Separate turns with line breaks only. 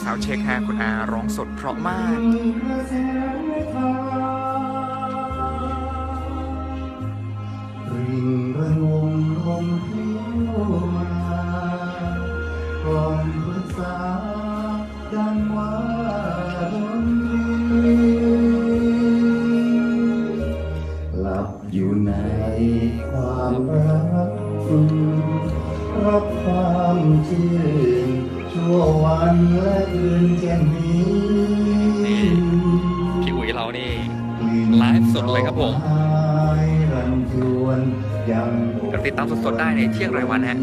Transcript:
สาวเช็คฮะคุณอาร้องสดเพราะมาก
ริ่งระงมลมเที่ยวมาก่อนปรึกษาดังว่าดนตรีหลับอยู่ในความรัก รับความชื่นชั่ววันและคืนเช่นนี้
พี่อุ๋ยเรานี่ไลฟ์สดเลยครับผม
รันจวนยัง
กดติดตามสดๆได้ในเที่ยงรายวันฮะ